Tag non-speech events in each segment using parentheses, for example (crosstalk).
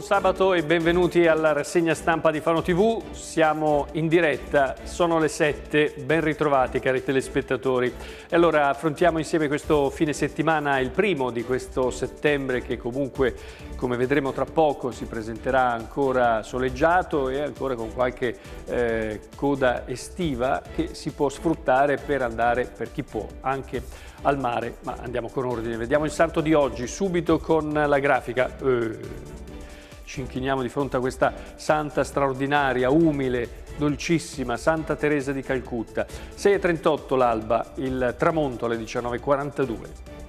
Buon sabato e benvenuti alla rassegna stampa di Fano TV. Siamo in diretta, sono le 7, ben ritrovati cari telespettatori. E allora affrontiamo insieme questo fine settimana, il primo di questo settembre che comunque, come vedremo tra poco, si presenterà ancora soleggiato e ancora con qualche eh, coda estiva che si può sfruttare per andare, per chi può, anche al mare. Ma andiamo con ordine, vediamo il santo di oggi, subito con la grafica. Eh ci inchiniamo di fronte a questa santa straordinaria, umile, dolcissima Santa Teresa di Calcutta. 6.38 l'alba, il tramonto alle 19.42.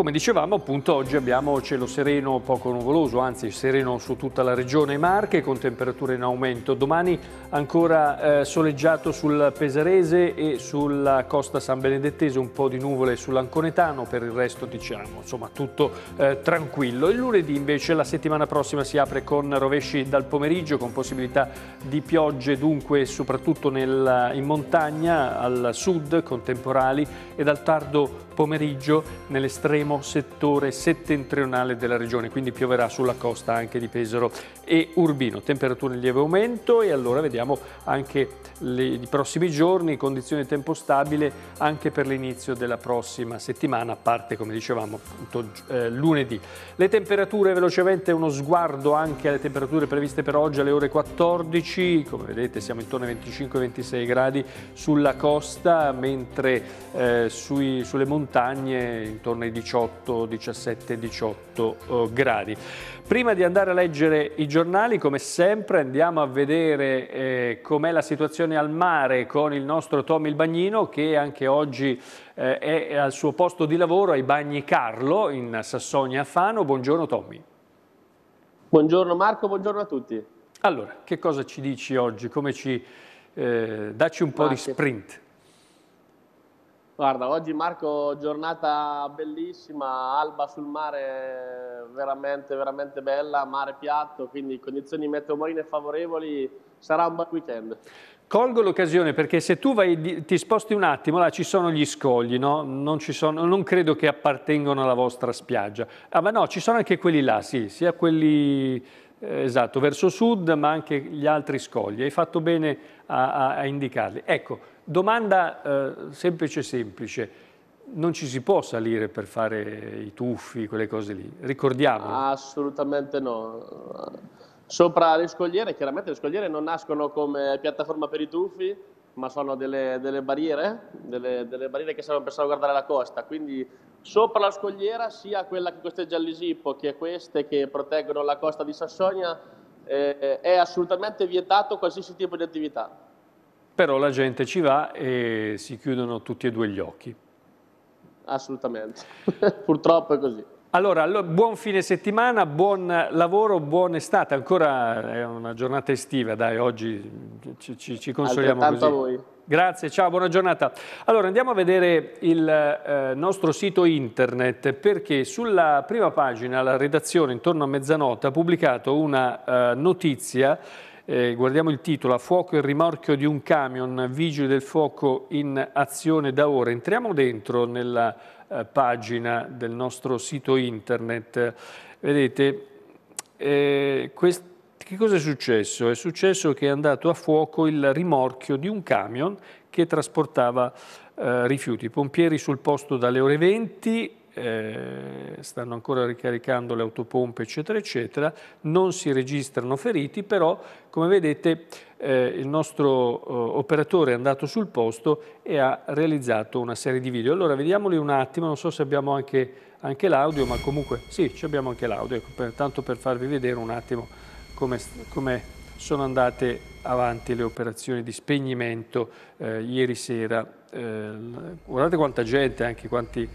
Come dicevamo appunto oggi abbiamo cielo sereno poco nuvoloso, anzi sereno su tutta la regione Marche con temperature in aumento. Domani ancora eh, soleggiato sul Pesarese e sulla costa San Benedettese, un po' di nuvole sull'Anconetano, per il resto diciamo insomma tutto eh, tranquillo. Il lunedì invece la settimana prossima si apre con rovesci dal pomeriggio con possibilità di piogge dunque soprattutto nel, in montagna al sud con temporali e dal tardo pomeriggio nell'estremo settore settentrionale della regione, quindi pioverà sulla costa anche di Pesaro e Urbino. Temperature in lieve aumento e allora vediamo anche le, i prossimi giorni, condizioni di tempo stabile anche per l'inizio della prossima settimana, a parte come dicevamo appunto eh, lunedì. Le temperature velocemente uno sguardo anche alle temperature previste per oggi alle ore 14, come vedete siamo intorno ai 25-26 gradi sulla costa, mentre eh, sui, sulle montagne intorno ai 18, 17, 18 gradi. Prima di andare a leggere i giornali, come sempre, andiamo a vedere eh, com'è la situazione al mare con il nostro Tommy il Bagnino che anche oggi eh, è al suo posto di lavoro ai Bagni Carlo in Sassonia Fano. Buongiorno Tommy. Buongiorno Marco, buongiorno a tutti. Allora, che cosa ci dici oggi? Come ci... Eh, dacci un po' Ma di sprint. Guarda, oggi Marco, giornata bellissima, alba sul mare veramente, veramente bella, mare piatto, quindi condizioni meteo marine favorevoli, sarà un bel weekend. Colgo l'occasione perché se tu vai, ti sposti un attimo, là ci sono gli scogli, no? non, sono, non, credo che appartengano alla vostra spiaggia. Ah, ma no, ci sono anche quelli là, sì, sia quelli eh, esatto, verso sud, ma anche gli altri scogli. Hai fatto bene a, a, a indicarli. Ecco, Domanda eh, semplice semplice, non ci si può salire per fare i tuffi, quelle cose lì, ricordiamo. Assolutamente no. Sopra le scogliere, chiaramente le scogliere non nascono come piattaforma per i tuffi, ma sono delle, delle barriere, delle, delle, barriere che servono per salvaguardare la costa, quindi sopra la scogliera, sia quella che costeggia l'Isippo che queste che proteggono la costa di Sassonia, eh, è assolutamente vietato qualsiasi tipo di attività però la gente ci va e si chiudono tutti e due gli occhi. Assolutamente, (laughs) purtroppo è così. Allora, buon fine settimana, buon lavoro, buona estate, ancora è una giornata estiva, dai, oggi ci, ci, ci consoliamo così. a voi. Grazie, ciao, buona giornata. Allora, andiamo a vedere il eh, nostro sito internet perché sulla prima pagina la redazione intorno a mezzanotte ha pubblicato una eh, notizia eh, guardiamo il titolo, a fuoco il rimorchio di un camion, vigili del fuoco in azione da ora. Entriamo dentro nella eh, pagina del nostro sito internet. Vedete, eh, che cosa è successo? È successo che è andato a fuoco il rimorchio di un camion che trasportava eh, rifiuti. I pompieri sul posto dalle ore 20, eh, stanno ancora ricaricando le autopompe eccetera eccetera, non si registrano feriti, però come vedete eh, il nostro eh, operatore è andato sul posto e ha realizzato una serie di video. Allora vediamoli un attimo, non so se abbiamo anche, anche l'audio, ma comunque sì, abbiamo anche l'audio, ecco, per, tanto per farvi vedere un attimo come, come sono andate avanti le operazioni di spegnimento eh, ieri sera. Eh, guardate quanta gente, anche quanti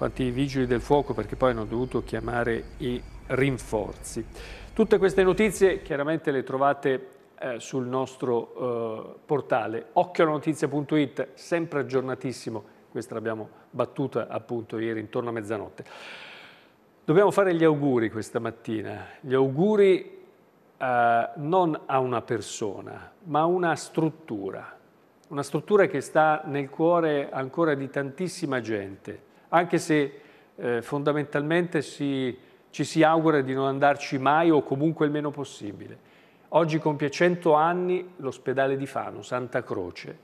quanti vigili del fuoco perché poi hanno dovuto chiamare i rinforzi. Tutte queste notizie chiaramente le trovate eh, sul nostro eh, portale occhionotizia.it, sempre aggiornatissimo, questa l'abbiamo battuta appunto ieri intorno a mezzanotte. Dobbiamo fare gli auguri questa mattina, gli auguri eh, non a una persona, ma a una struttura, una struttura che sta nel cuore ancora di tantissima gente, anche se eh, fondamentalmente si, ci si augura di non andarci mai o comunque il meno possibile. Oggi compie 100 anni l'ospedale di Fano, Santa Croce,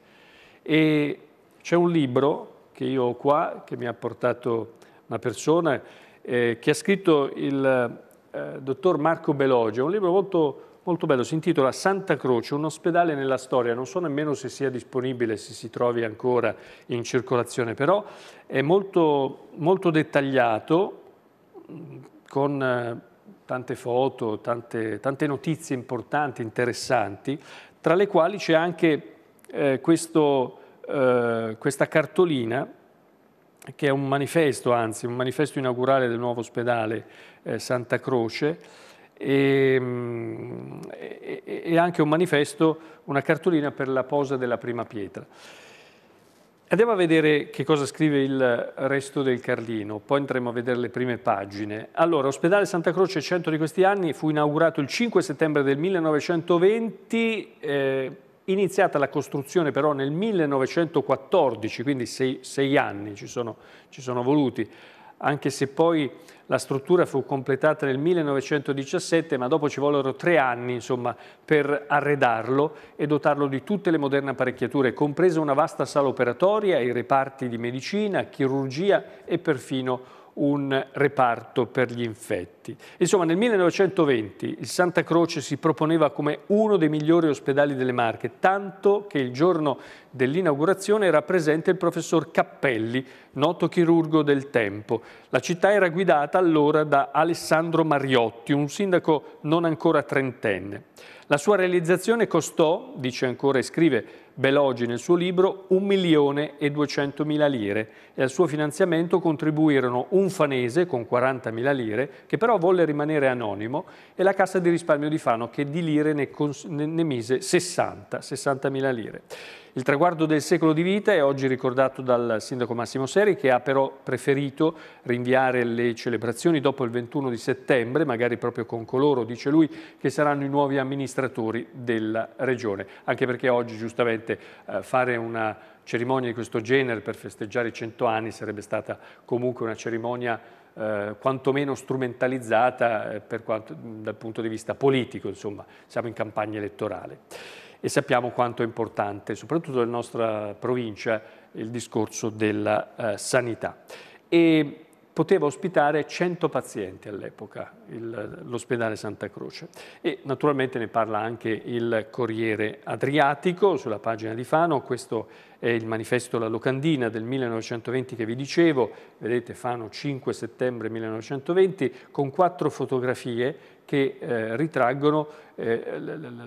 e c'è un libro che io ho qua, che mi ha portato una persona, eh, che ha scritto il eh, dottor Marco Belogio, un libro molto, molto bello, si intitola Santa Croce, un ospedale nella storia, non so nemmeno se sia disponibile, se si trovi ancora in circolazione, però è molto, molto dettagliato, con eh, tante foto, tante, tante, notizie importanti, interessanti, tra le quali c'è anche eh, questo, eh, questa cartolina che è un manifesto, anzi un manifesto inaugurale del nuovo ospedale eh, Santa Croce e, e, e, anche un manifesto, una cartolina per la posa della prima pietra. Andiamo a vedere che cosa scrive il resto del Carlino, poi andremo a vedere le prime pagine. Allora, Ospedale Santa Croce, 100 di questi anni, fu inaugurato il 5 settembre del 1920, eh, iniziata la costruzione però nel 1914, quindi sei, sei anni ci sono, ci sono voluti, anche se poi la struttura fu completata nel 1917, ma dopo ci vollero tre anni insomma, per arredarlo e dotarlo di tutte le moderne apparecchiature, compresa una vasta sala operatoria, i reparti di medicina, chirurgia e perfino un reparto per gli infetti. Insomma, nel 1920 il Santa Croce si proponeva come uno dei migliori ospedali delle Marche, tanto che il giorno dell'inaugurazione era presente il professor Cappelli, noto chirurgo del tempo. La città era guidata allora da Alessandro Mariotti, un sindaco non ancora trentenne. La sua realizzazione costò, dice ancora e scrive Belogi nel suo libro, 1 milione e 200 mila lire e al suo finanziamento contribuirono un fanese con 40 mila lire, che però volle rimanere anonimo, e la Cassa di risparmio di Fano che di lire ne, ne mise 60, 60 mila lire. Il traguardo del secolo di vita è oggi ricordato dal sindaco Massimo Seri che ha però preferito rinviare le celebrazioni dopo il 21 di settembre, magari proprio con coloro, dice lui, che saranno i nuovi amministratori della regione, anche perché oggi giustamente eh, fare una cerimonia di questo genere per festeggiare i 100 anni sarebbe stata comunque una cerimonia eh, quantomeno strumentalizzata eh, quanto, dal punto di vista politico, insomma, siamo in campagna elettorale e sappiamo quanto è importante, soprattutto nella nostra provincia, il discorso della eh, sanità. E poteva ospitare 100 pazienti all'epoca, l'ospedale Santa Croce. E naturalmente ne parla anche il Corriere Adriatico sulla pagina di Fano, questo è il manifesto La Locandina del 1920 che vi dicevo, vedete Fano 5 settembre 1920, con quattro fotografie che eh, ritraggono eh, la, la,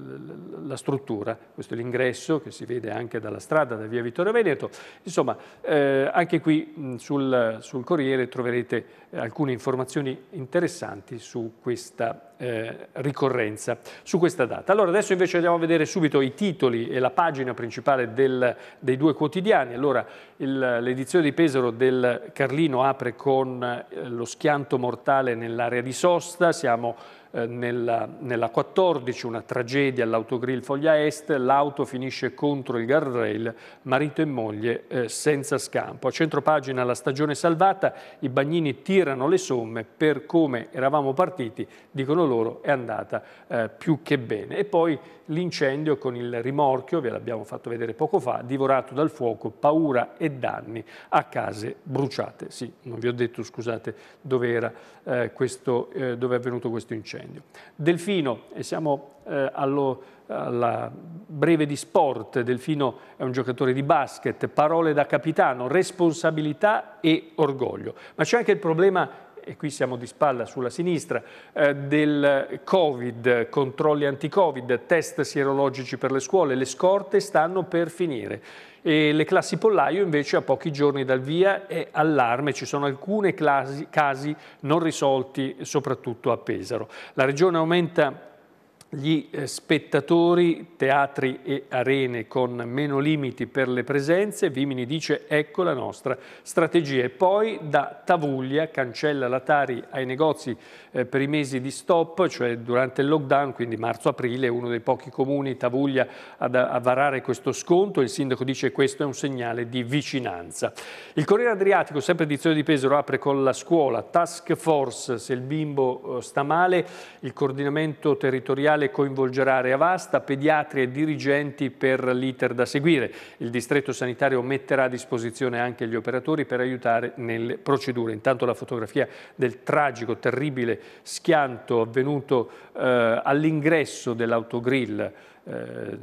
la, struttura. Questo è l'ingresso che si vede anche dalla strada, da via Vittorio Veneto. Insomma, eh, anche qui mh, sul, sul, Corriere troverete eh, alcune informazioni interessanti su questa eh, ricorrenza, su questa data. Allora, adesso invece andiamo a vedere subito i titoli e la pagina principale del, dei due quotidiani. Allora, l'edizione di Pesaro del Carlino apre con eh, lo schianto mortale nell'area di sosta, siamo eh, nella, nella, 14 una tragedia all'autogrill Foglia Est, l'auto finisce contro il guardrail, marito e moglie eh, senza scampo. A centro pagina la stagione salvata, i bagnini tirano le somme per come eravamo partiti, dicono loro è andata eh, più che bene. E poi l'incendio con il rimorchio, ve l'abbiamo fatto vedere poco fa, divorato dal fuoco, paura e danni a case bruciate. Sì, non vi ho detto, scusate, dove, era, eh, questo, eh, dove è avvenuto questo incendio. Delfino, e siamo eh, allo, alla breve di sport, Delfino è un giocatore di basket, parole da capitano, responsabilità e orgoglio. Ma c'è anche il problema e qui siamo di spalla sulla sinistra, eh, del Covid, controlli anti-Covid, test sierologici per le scuole, le scorte stanno per finire. E le classi pollaio invece a pochi giorni dal via è allarme, ci sono alcuni casi non risolti soprattutto a Pesaro. La regione aumenta gli eh, spettatori, teatri e arene con meno limiti per le presenze, Vimini dice ecco la nostra strategia e poi da Tavuglia cancella la Tari ai negozi eh, per i mesi di stop, cioè durante il lockdown, quindi marzo-aprile, uno dei pochi comuni, Tavuglia, ad, a varare questo sconto, il sindaco dice che questo è un segnale di vicinanza. Il Corriere Adriatico, sempre edizione di Pesaro, apre con la scuola, task force, se il bimbo eh, sta male, il coordinamento territoriale coinvolgerà area vasta, pediatri e dirigenti per l'iter da seguire. Il distretto sanitario metterà a disposizione anche gli operatori per aiutare nelle procedure. Intanto la fotografia del tragico, terribile schianto avvenuto eh, all'ingresso dell'autogrill eh,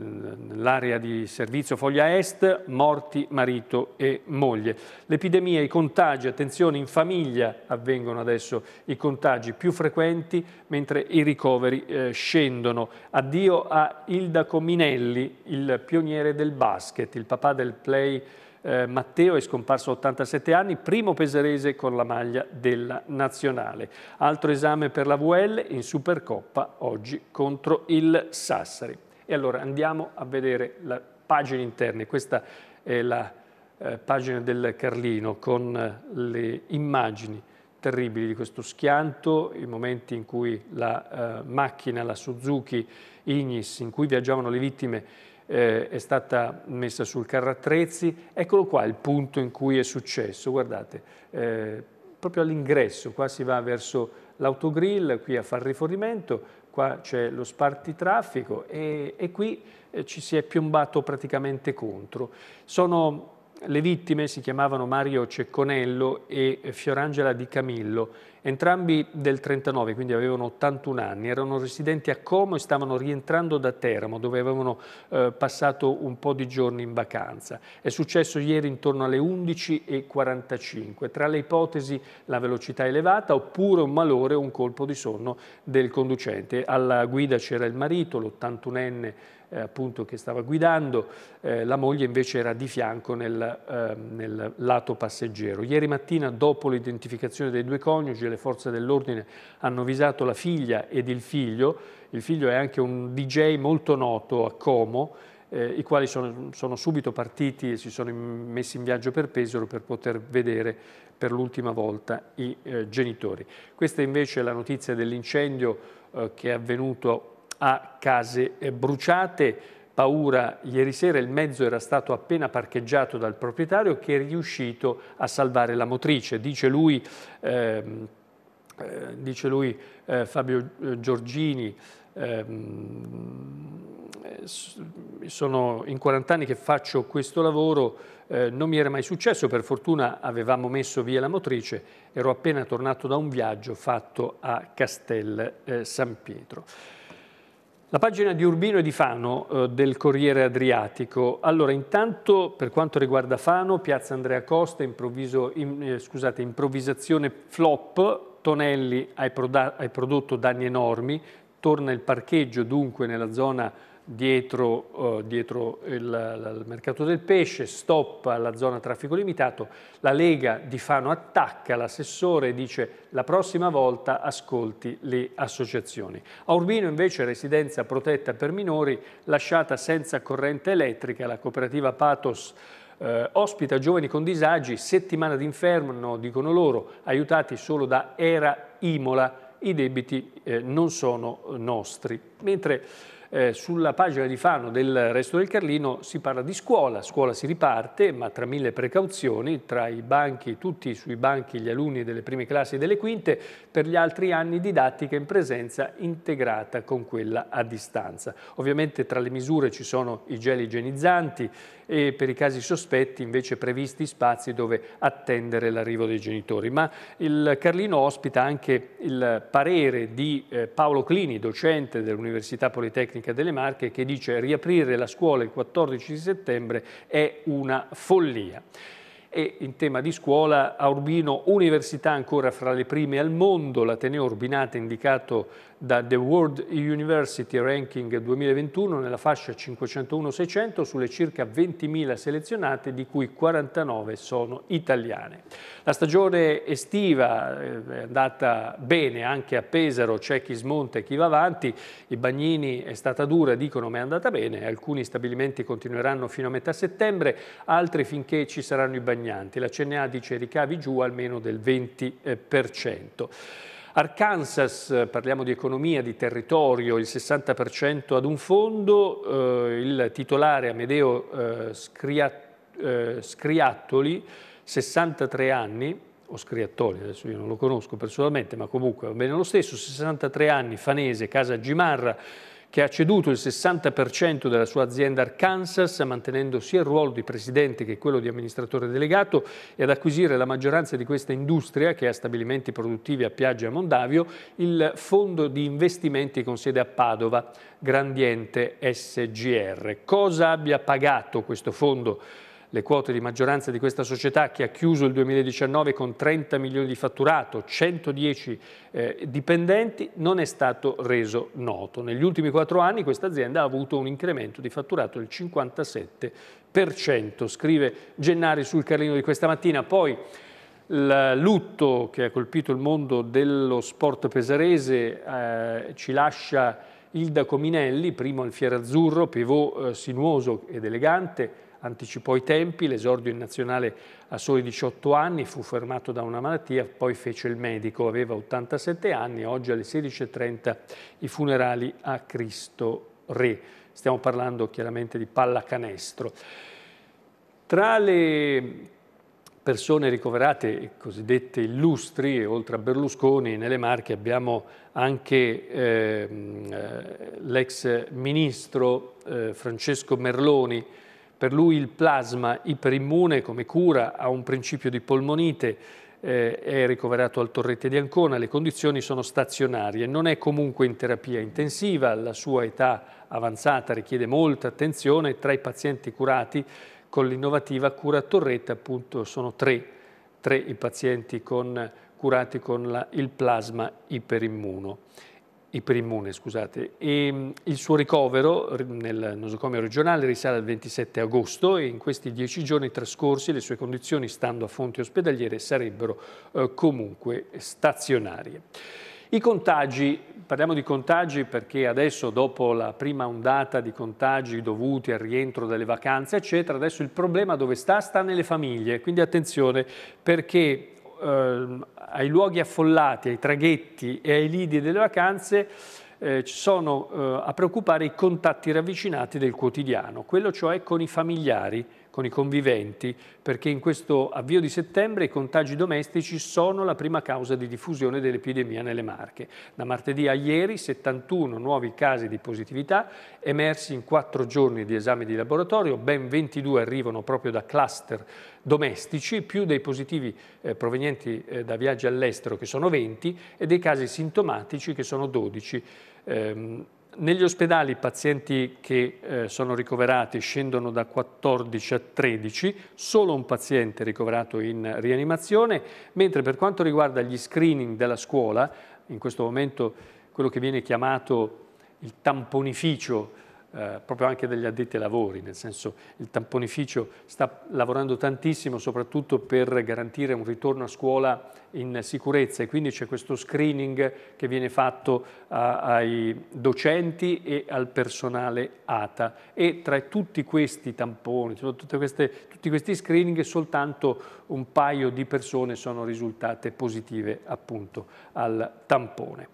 l'area di servizio Foglia Est, morti marito e moglie. L'epidemia, i contagi, attenzione, in famiglia avvengono adesso i contagi più frequenti mentre i ricoveri eh, scendono. Addio a Ilda Cominelli, il pioniere del basket, il papà del play eh, Matteo è scomparso a 87 anni, primo peserese con la maglia della nazionale. Altro esame per la VL in Supercoppa oggi contro il Sassari. E allora andiamo a vedere le pagine interne. Questa è la eh, pagina del Carlino con eh, le immagini terribili di questo schianto, i momenti in cui la eh, macchina, la Suzuki Ignis, in cui viaggiavano le vittime, eh, è stata messa sul carro attrezzi. Eccolo qua il punto in cui è successo, guardate, eh, proprio all'ingresso, qua si va verso l'autogrill, qui a far rifornimento, qua c'è lo spartitraffico e, e qui eh, ci si è piombato praticamente contro. Sono le vittime si chiamavano Mario Cecconello e Fiorangela Di Camillo, entrambi del 39, quindi avevano 81 anni, erano residenti a Como e stavano rientrando da Teramo, dove avevano eh, passato un po' di giorni in vacanza. È successo ieri intorno alle 11.45. Tra le ipotesi la velocità elevata oppure un malore o un colpo di sonno del conducente. Alla guida c'era il marito, l'81enne eh, appunto che stava guidando, eh, la moglie invece era di fianco nel, eh, nel lato passeggero. Ieri mattina, dopo l'identificazione dei due coniugi, le forze dell'ordine hanno visato la figlia ed il figlio. Il figlio è anche un DJ molto noto a Como, eh, i quali sono, sono, subito partiti e si sono messi in viaggio per Pesaro per poter vedere per l'ultima volta i eh, genitori. Questa invece è la notizia dell'incendio eh, che è avvenuto a case bruciate. Paura, ieri sera il mezzo era stato appena parcheggiato dal proprietario che è riuscito a salvare la motrice. Dice lui, ehm, eh, dice lui eh, Fabio eh, Giorgini, ehm, sono in 40 anni che faccio questo lavoro, eh, non mi era mai successo, per fortuna avevamo messo via la motrice, ero appena tornato da un viaggio fatto a Castel eh, San Pietro. La pagina di Urbino e di Fano eh, del Corriere Adriatico. Allora, intanto per quanto riguarda Fano, Piazza Andrea Costa, in, eh, scusate, improvvisazione flop, Tonelli hai, prodotto danni enormi, torna il parcheggio dunque nella zona dietro, uh, dietro il, il, mercato del pesce, stop alla zona traffico limitato, la Lega di Fano attacca l'assessore e dice la prossima volta ascolti le associazioni. A Urbino invece residenza protetta per minori lasciata senza corrente elettrica, la cooperativa Patos eh, ospita giovani con disagi, settimana d'inferno, dicono loro, aiutati solo da Era Imola, i debiti eh, non sono nostri. Mentre eh, sulla pagina di Fano del Resto del Carlino si parla di scuola, scuola si riparte ma tra mille precauzioni, tra i banchi, tutti sui banchi gli alunni delle prime classi e delle quinte, per gli altri anni didattica in presenza integrata con quella a distanza. Ovviamente tra le misure ci sono i gel igienizzanti, e per i casi sospetti invece previsti spazi dove attendere l'arrivo dei genitori. Ma il Carlino ospita anche il parere di eh, Paolo Clini, docente dell'Università Politecnica delle Marche, che dice riaprire la scuola il 14 settembre è una follia. E in tema di scuola a Urbino università ancora fra le prime al mondo, l'Ateneo Urbinate indicato da The World University Ranking 2021 nella fascia 501-600 sulle circa 20.000 selezionate, di cui 49 sono italiane. La stagione estiva eh, è andata bene anche a Pesaro, c'è chi smonta e chi va avanti, i bagnini è stata dura, dicono ma è andata bene, alcuni stabilimenti continueranno fino a metà settembre, altri finché ci saranno i bagnanti. La CNA dice ricavi giù almeno del 20%. Arkansas, parliamo di economia, di territorio, il 60% ad un fondo, eh, il titolare Amedeo eh, Scriat, eh, Scriattoli, 63 anni, o Scriattoli, adesso io non lo conosco personalmente, ma comunque va bene lo stesso, 63 anni, fanese, casa Gimarra, che ha ceduto il 60% della sua azienda Arkansas, mantenendo sia il ruolo di presidente che quello di amministratore delegato e ad acquisire la maggioranza di questa industria, che ha stabilimenti produttivi a Piaggia e a Mondavio, il fondo di investimenti con sede a Padova, Grandiente SGR. Cosa abbia pagato questo fondo? Le quote di maggioranza di questa società che ha chiuso il 2019 con 30 milioni di fatturato, 110 eh, dipendenti, non è stato reso noto. Negli ultimi quattro anni questa azienda ha avuto un incremento di fatturato del 57%, scrive Gennari sul Carlino di questa mattina. Poi il lutto che ha colpito il mondo dello sport pesarese eh, ci lascia Ilda Cominelli, primo al Fierazzurro, pivot eh, sinuoso ed elegante, anticipò i tempi, l'esordio in nazionale a soli 18 anni, fu fermato da una malattia, poi fece il medico, aveva 87 anni, oggi alle 16.30 i funerali a Cristo Re. Stiamo parlando chiaramente di pallacanestro. Tra le persone ricoverate, cosiddette illustri, oltre a Berlusconi, nelle Marche abbiamo anche ehm, eh, l'ex ministro eh, Francesco Merloni, per lui il plasma iperimmune come cura ha un principio di polmonite, eh, è ricoverato al Torrette di Ancona, le condizioni sono stazionarie, non è comunque in terapia intensiva, la sua età avanzata richiede molta attenzione, tra i pazienti curati con l'innovativa cura Torrette appunto sono tre, tre i pazienti con, curati con la, il plasma iperimmuno iperimmune, scusate, e mm, il suo ricovero nel nosocomio regionale risale al 27 agosto e in questi dieci giorni trascorsi le sue condizioni, stando a fonti ospedaliere, sarebbero eh, comunque stazionarie. I contagi, parliamo di contagi perché adesso dopo la prima ondata di contagi dovuti al rientro dalle vacanze eccetera, adesso il problema dove sta? Sta nelle famiglie, quindi attenzione perché eh, ai luoghi affollati, ai traghetti e ai lidi delle vacanze eh, sono eh, a preoccupare i contatti ravvicinati del quotidiano, quello cioè con i familiari, con i conviventi, perché in questo avvio di settembre i contagi domestici sono la prima causa di diffusione dell'epidemia nelle Marche. Da martedì a ieri 71 nuovi casi di positività emersi in quattro giorni di esami di laboratorio, ben 22 arrivano proprio da cluster domestici, più dei positivi eh, provenienti eh, da viaggi all'estero che sono 20 e dei casi sintomatici che sono 12. Ehm, negli ospedali i pazienti che eh, sono ricoverati scendono da 14 a 13, solo un paziente ricoverato in rianimazione, mentre per quanto riguarda gli screening della scuola, in questo momento quello che viene chiamato il tamponificio eh, proprio anche degli addetti ai lavori, nel senso il tamponificio sta lavorando tantissimo soprattutto per garantire un ritorno a scuola in sicurezza e quindi c'è questo screening che viene fatto a, ai docenti e al personale ATA e tra tutti questi tamponi, queste, tutti questi screening soltanto un paio di persone sono risultate positive appunto al tampone.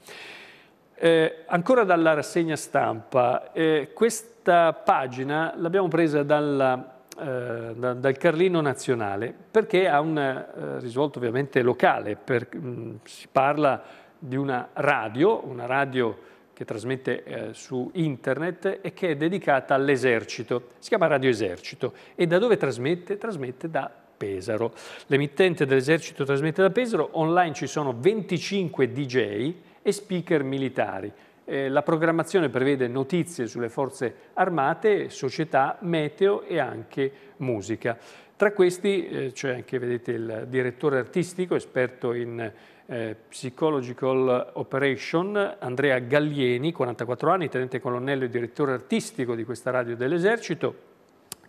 Eh, ancora dalla rassegna stampa, eh, questa pagina l'abbiamo presa dalla, eh, da, dal Carlino Nazionale perché ha un eh, risvolto ovviamente locale, per, mh, mm, si parla di una radio, una radio che trasmette eh, su internet e che è dedicata all'esercito, si chiama Radio Esercito e da dove trasmette? Trasmette da Pesaro. L'emittente dell'esercito trasmette da Pesaro, online ci sono 25 DJ e speaker militari. Eh, la programmazione prevede notizie sulle forze armate, società, meteo e anche musica. Tra questi eh, c'è anche, vedete, il direttore artistico, esperto in eh, Psychological Operation, Andrea Gallieni, 44 anni, tenente colonnello e direttore artistico di questa radio dell'esercito,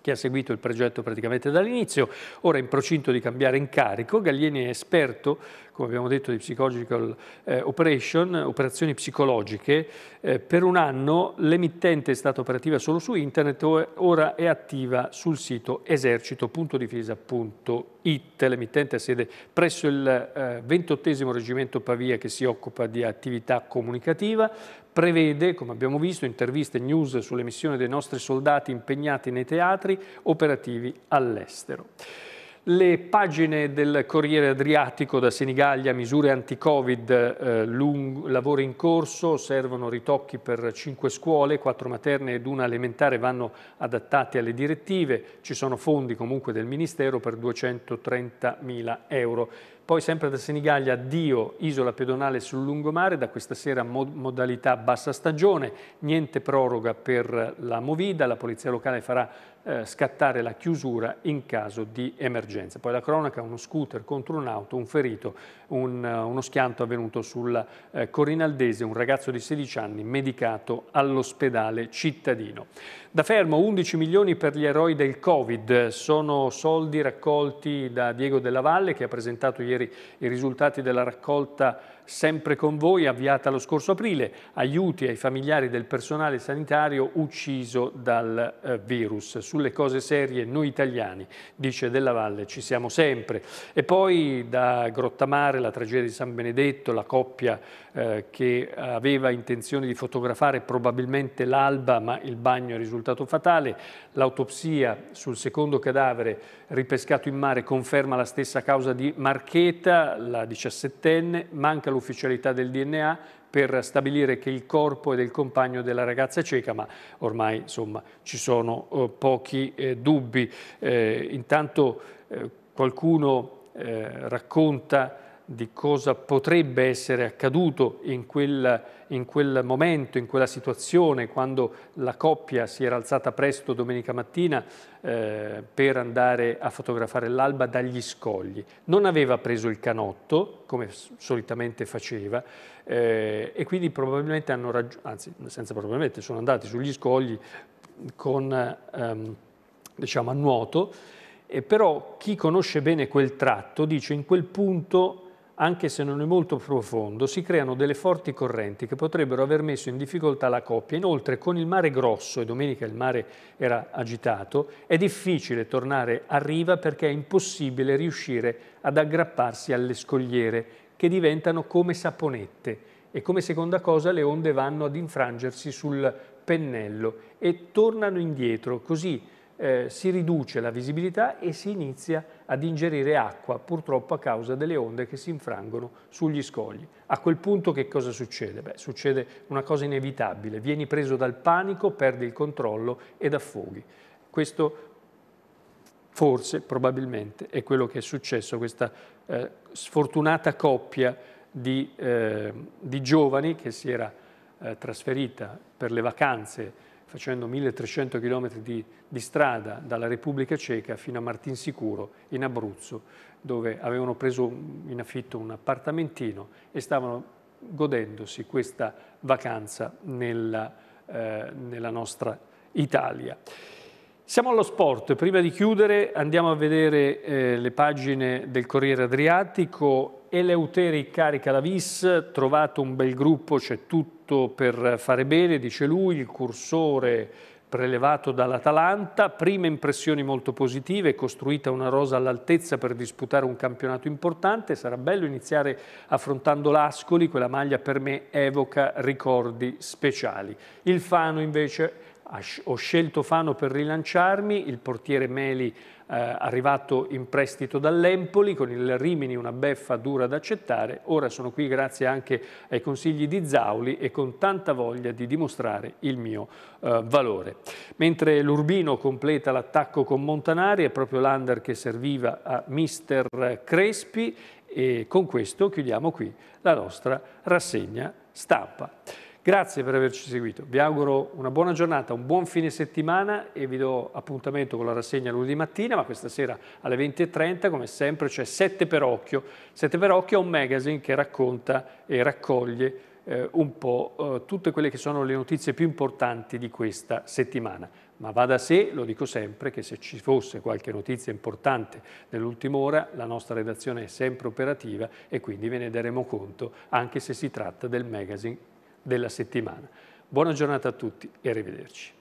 che ha seguito il progetto praticamente dall'inizio, ora in procinto di cambiare incarico. Gallieni è esperto, come abbiamo detto, di Psychological eh, Operation, operazioni psicologiche. Eh, per un anno l'emittente è stata operativa solo su internet, ora è attiva sul sito esercito.difesa.it. L'emittente ha sede presso il eh, 28 Reggimento Pavia che si occupa di attività comunicativa, prevede, come abbiamo visto, interviste e news sulle missioni dei nostri soldati impegnati nei teatri operativi all'estero. Le pagine del Corriere Adriatico da Senigallia, misure anti-Covid, eh, lavori in corso, servono ritocchi per cinque scuole, quattro materne ed una elementare vanno adattate alle direttive, ci sono fondi comunque del Ministero per 230 mila euro. Poi sempre da Senigallia, addio isola pedonale sul lungomare, da questa sera mod modalità bassa stagione, niente proroga per la Movida, la Polizia Locale farà eh, scattare la chiusura in caso di emergenza. Poi la cronaca, uno scooter contro un'auto, un ferito, un, uh, uno schianto avvenuto sul eh, Corinaldese, un ragazzo di 16 anni medicato all'ospedale cittadino. Da fermo 11 milioni per gli eroi del Covid, sono soldi raccolti da Diego Della Valle che ha presentato ieri i risultati della raccolta sempre con voi, avviata lo scorso aprile, aiuti ai familiari del personale sanitario ucciso dal eh, virus. Sulle cose serie noi italiani, dice Della Valle, ci siamo sempre. E poi da Grottamare, la tragedia di San Benedetto, la coppia eh, che aveva intenzione di fotografare probabilmente l'alba, ma il bagno è risultato fatale. L'autopsia sul secondo cadavere ripescato in mare conferma la stessa causa di Marcheta, la diciassettenne, manca l'ufficialità del DNA per stabilire che il corpo è del compagno della ragazza cieca, ma ormai insomma, ci sono eh, pochi eh, dubbi. Eh, intanto eh, qualcuno eh, racconta di cosa potrebbe essere accaduto in quel, in quel, momento, in quella situazione, quando la coppia si era alzata presto domenica mattina eh, per andare a fotografare l'alba dagli scogli. Non aveva preso il canotto, come solitamente faceva, eh, e quindi probabilmente hanno raggiunto, anzi senza probabilmente, sono andati sugli scogli con, ehm, diciamo, a nuoto, eh, però chi conosce bene quel tratto dice in quel punto anche se non è molto profondo, si creano delle forti correnti che potrebbero aver messo in difficoltà la coppia. Inoltre, con il mare grosso, e domenica il mare era agitato, è difficile tornare a riva perché è impossibile riuscire ad aggrapparsi alle scogliere che diventano come saponette e come seconda cosa le onde vanno ad infrangersi sul pennello e tornano indietro, così eh, si riduce la visibilità e si inizia ad ingerire acqua, purtroppo a causa delle onde che si infrangono sugli scogli. A quel punto che cosa succede? Beh, succede una cosa inevitabile, vieni preso dal panico, perdi il controllo ed affoghi. Questo forse, probabilmente, è quello che è successo a questa eh, sfortunata coppia di, eh, di, giovani che si era eh, trasferita per le vacanze facendo 1300 km di, di, strada dalla Repubblica Ceca fino a Martinsicuro in Abruzzo, dove avevano preso in affitto un appartamentino e stavano godendosi questa vacanza nella, eh, nella nostra Italia. Siamo allo sport, prima di chiudere andiamo a vedere eh, le pagine del Corriere Adriatico. Eleuteri carica la vis, trovato un bel gruppo, c'è tutto per fare bene, dice lui, il cursore prelevato dall'Atalanta, prime impressioni molto positive, costruita una rosa all'altezza per disputare un campionato importante, sarà bello iniziare affrontando l'Ascoli, quella maglia per me evoca ricordi speciali. Il Fano invece ho scelto Fano per rilanciarmi, il portiere Meli eh, arrivato in prestito dall'Empoli, con il Rimini una beffa dura da accettare, ora sono qui grazie anche ai consigli di Zauli e con tanta voglia di dimostrare il mio eh, valore. Mentre l'Urbino completa l'attacco con Montanari, è proprio l'Under che serviva a mister Crespi e con questo chiudiamo qui la nostra rassegna stampa. Grazie per averci seguito, vi auguro una buona giornata, un buon fine settimana e vi do appuntamento con la rassegna lunedì mattina, ma questa sera alle 20.30 come sempre c'è 7 per occhio. 7 per occhio è un magazine che racconta e raccoglie eh, un po' eh, tutte quelle che sono le notizie più importanti di questa settimana. Ma va da sé, lo dico sempre, che se ci fosse qualche notizia importante nell'ultima ora, la nostra redazione è sempre operativa e quindi ve ne daremo conto, anche se si tratta del magazine della settimana. Buona giornata a tutti e arrivederci.